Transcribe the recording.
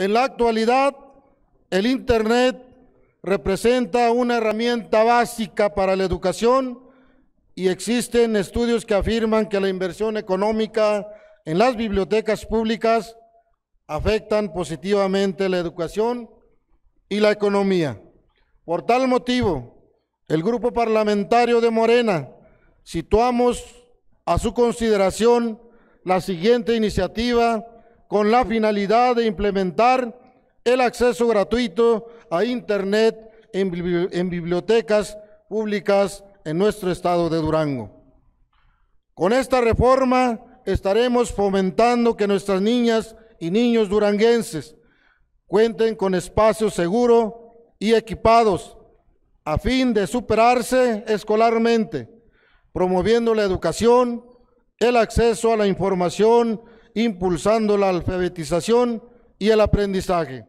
En la actualidad, el Internet representa una herramienta básica para la educación y existen estudios que afirman que la inversión económica en las bibliotecas públicas afectan positivamente la educación y la economía. Por tal motivo, el grupo parlamentario de Morena situamos a su consideración la siguiente iniciativa con la finalidad de implementar el acceso gratuito a Internet en, bibliotecas públicas en nuestro estado de Durango. Con esta reforma estaremos fomentando que nuestras niñas y niños duranguenses cuenten con espacios seguros y equipados a fin de superarse escolarmente, promoviendo la educación, el acceso a la información, impulsando la alfabetización y el aprendizaje.